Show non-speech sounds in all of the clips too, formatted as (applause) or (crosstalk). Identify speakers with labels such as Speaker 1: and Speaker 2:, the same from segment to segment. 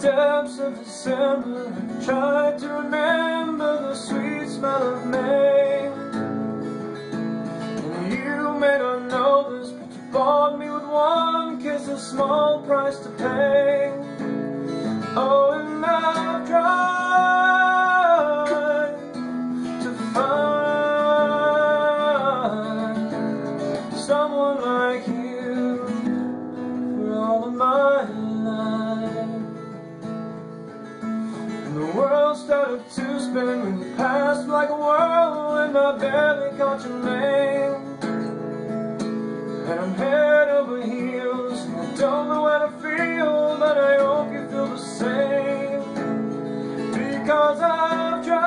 Speaker 1: depths of December I tried to remember the sweet smell of May. And you may not know this But you bought me with one kiss A small price to pay. Oh, and I've tried world started to spin when you passed like a whirlwind I barely caught your name. And I'm head over heels I don't know how to feel But I hope you feel the same. Because I've tried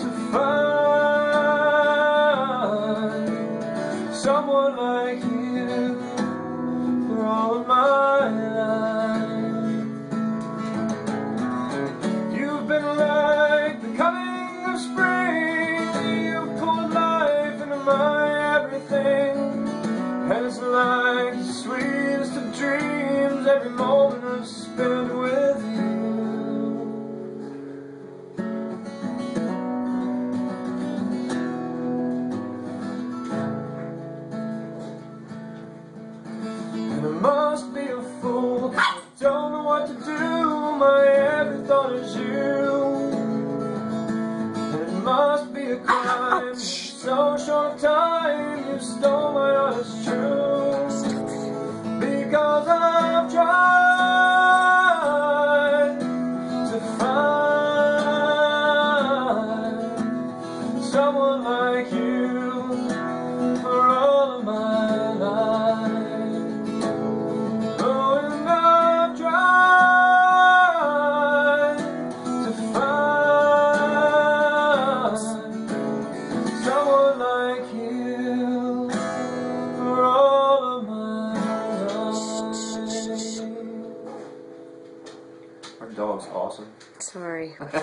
Speaker 1: To find Someone like you For all of my life It's like the sweetest of dreams Every moment I've spent with you. And I must be a fool I don't know what to do. My every thought is you. And it must be a crime. So short time You stole
Speaker 2: Our dog's awesome.
Speaker 3: Sorry. (laughs)